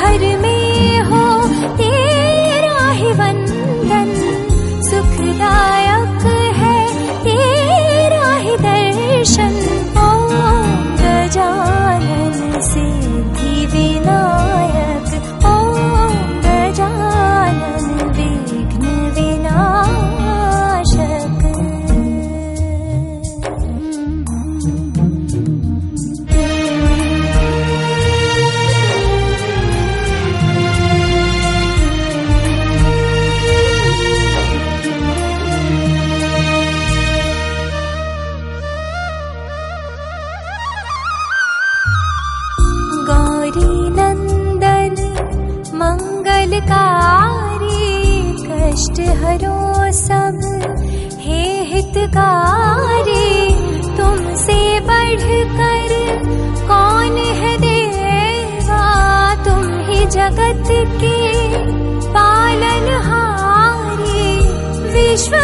घर में कष्ट हरो सब हे हितकारी तुमसे बढ़कर कौन है देवा? तुम ही जगत के पालनहारी विश्व